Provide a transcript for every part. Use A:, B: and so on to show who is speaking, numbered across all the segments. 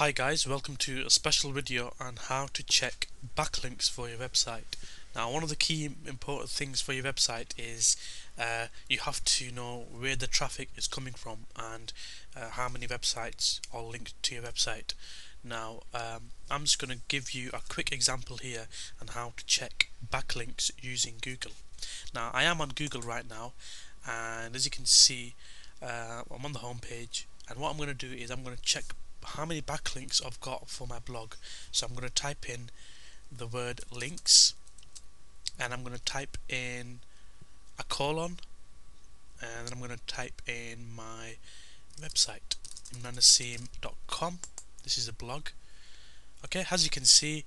A: Hi guys, welcome to a special video on how to check backlinks for your website. Now one of the key important things for your website is uh, you have to know where the traffic is coming from and uh, how many websites are linked to your website. Now um, I'm just going to give you a quick example here on how to check backlinks using Google. Now I am on Google right now and as you can see uh, I'm on the home page and what I'm going to do is I'm going to check how many backlinks I've got for my blog. So I'm going to type in the word links and I'm going to type in a colon and then I'm going to type in my website imranasim.com this is a blog. Okay as you can see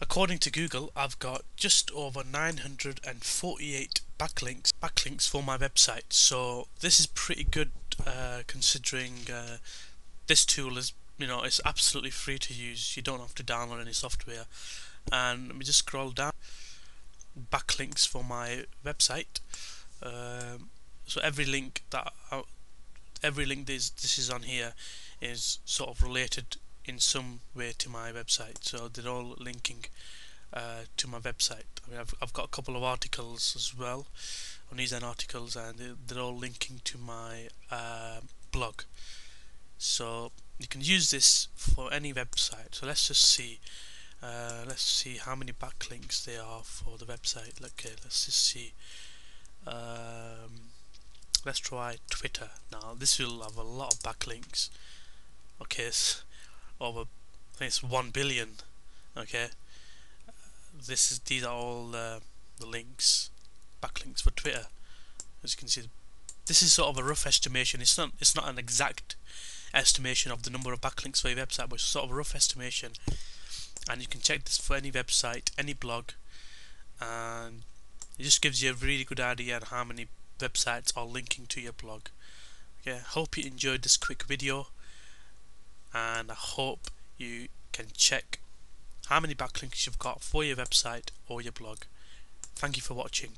A: according to Google I've got just over 948 backlinks backlinks for my website. So this is pretty good uh, considering uh, this tool is you know it's absolutely free to use. You don't have to download any software. And let me just scroll down. Backlinks for my website. Um, so every link that every link this this is on here is sort of related in some way to my website. So they're all linking uh, to my website. I mean I've, I've got a couple of articles as well. On these articles and they're, they're all linking to my uh, blog so you can use this for any website. So let's just see uh, let's see how many backlinks there are for the website. Okay let's just see. Um, let's try Twitter. Now this will have a lot of backlinks. Okay it's over I think it's 1 billion. Okay this is these are all uh, the links backlinks for Twitter. As you can see this is sort of a rough estimation. It's not it's not an exact estimation of the number of backlinks for your website, which is sort of a rough estimation. And you can check this for any website, any blog, and it just gives you a really good idea on how many websites are linking to your blog. Okay, hope you enjoyed this quick video, and I hope you can check how many backlinks you've got for your website or your blog. Thank you for watching.